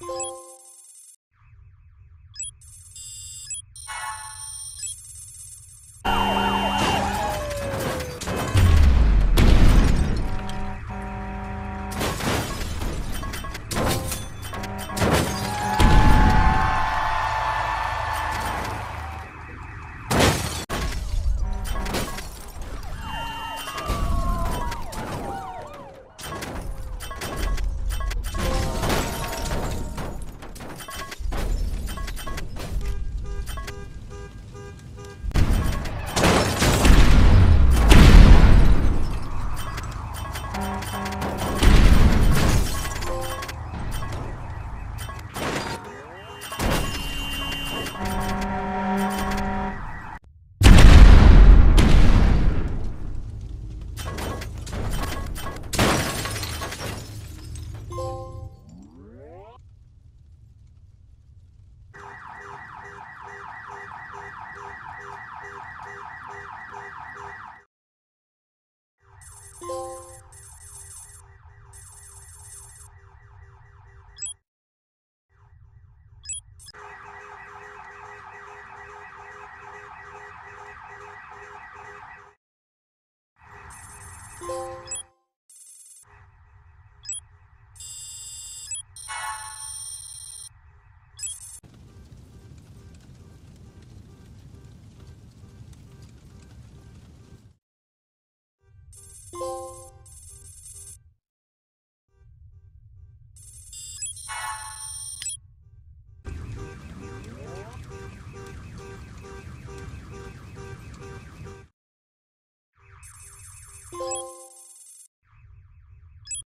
Thank you. you Thank you.